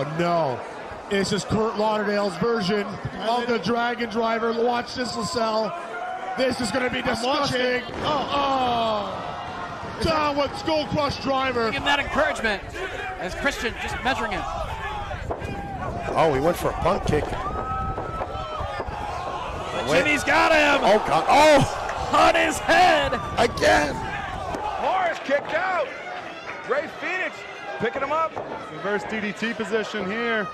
Oh, no, this is Kurt Lauderdale's version of the Dragon Driver. Watch this, LaSalle. This is going to be disgusting. Oh, oh. Downward Skull Crush Driver. Give him that encouragement as Christian just measuring him. Oh, he went for a punt kick. Jimmy's got him Oh, God. Oh, on his head. again. Morris kicked out. Rey Fénix picking him up. Reverse DDT position here.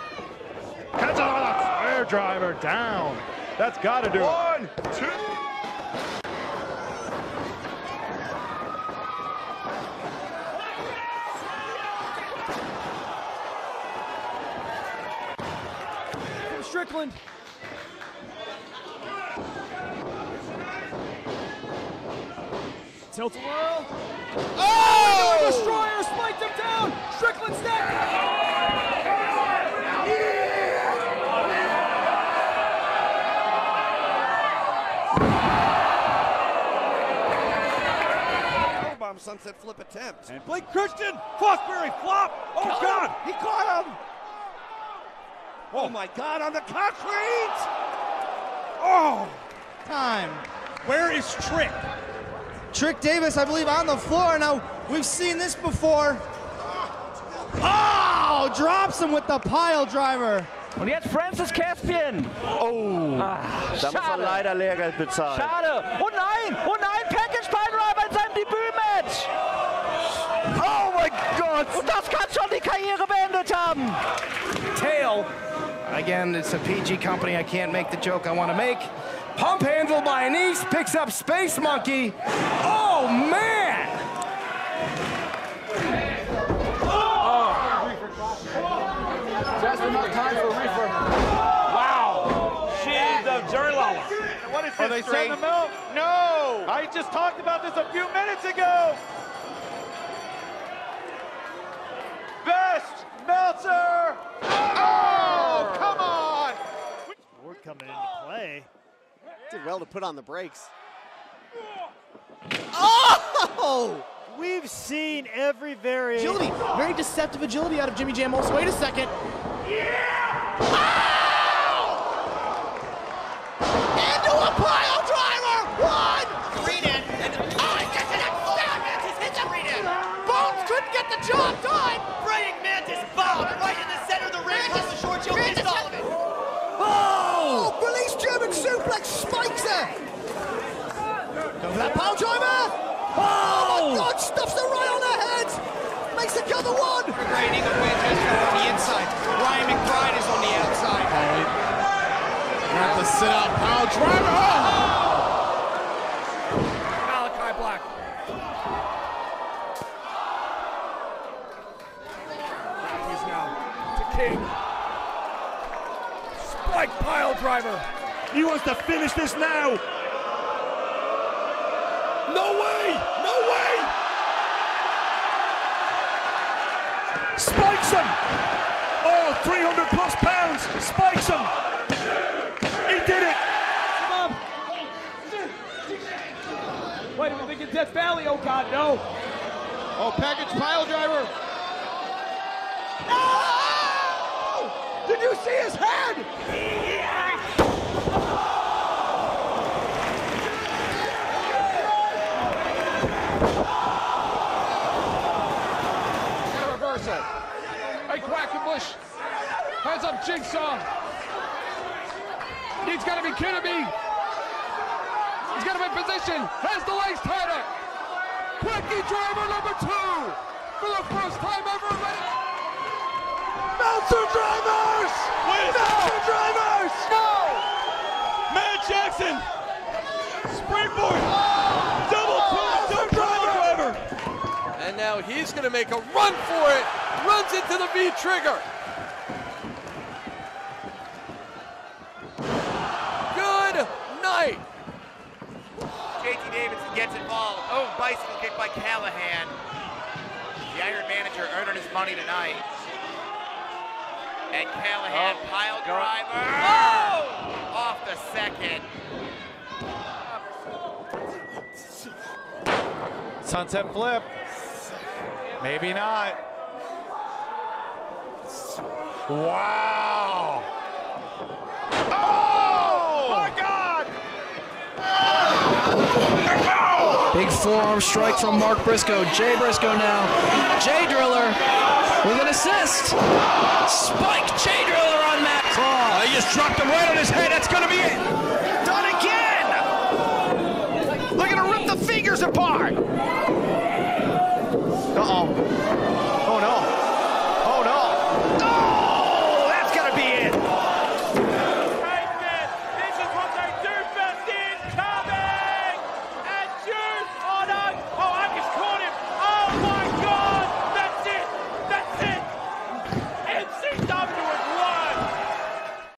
Catch on a square driver down. That's got to do it. One, two. Strickland. Tilt a whirl. Oh! Bomb sunset flip attempt. And Blake Christian. Fosbury flop. Oh, God. He caught him. Oh my God! On the concrete. Oh. time. Where is Trick? Trik Davis, I believe, on the floor. Now, we've seen this before. Oh, drops him with the pile driver. Und jetzt Francis Caspian. Oh, Da muss er schade. leider Lehrgeld bezahlen. Schade. Oh nein, oh nein, Package Piledriver in seinem Debütmatch. Oh mein Gott. Und das kann schon die Karriere beendet haben. Tail. Again, it's a PG company. I can't make the joke I want to make. Pump handle by Anise picks up Space Monkey. Oh, man! Wow. She's of Jerry Lawler. What is this, Are they setting him out? No. I just talked about this a few minutes ago. Best Meltzer. Oh, come on. Ward coming into play. Did well to put on the brakes. Oh! We've seen every variation. Agility, very deceptive agility out of Jimmy Jam. Also, wait a second. Into ah a pile driver. One. Green in. And oh, it gets it up. Mantis hits a green in. Bones couldn't get the job done. Praying Mantis bound right in the center of the ring. Plus the short choke missed all of it. Oh! Release German suplex spikes it. Go for that pile driver. Oh! oh my God! Stuffs it right on the head. Makes the cover one. Great Eagle Manchester on the inside. Ryan McBride is on the outside. Have to sit out pile driver. Malakai Black. Matthews now to King. Spike pile driver. He wants to finish this now. No way! No way! Spikes him. Oh, 300 plus pounds. Spikes him. He did it. Come on! Wait, do we think it's Death Valley? Oh God, no. Oh, package pile driver. No! Did you see his head? Gonna reverse it. Hey, Quackenbush. Hands up, Jigsaw. He's gonna be kidding me. He's gonna be in position. Has the legs tied up. Quickie driver number two. For the first time ever. Meltzer drivers. Meltzer drivers. No. Matt Jackson. Springboard. Double two. Double driver. And now he's going to make a run for it. Runs into the V trigger. Good night. JT Davidson gets involved. Oh, bicycle kick by Callihan. The Iron Manager earning his money tonight. And Callihan oh, pile driver. Oh! Off the second. Sunset flip. Maybe not. Wow. Oh, my God. Big forearm strike from Mark Briscoe. Jay Briscoe now. Jay Driller with an assist. Spike Jay Driller on that. Claw. He just dropped him right on his head. That's going to be it. あ!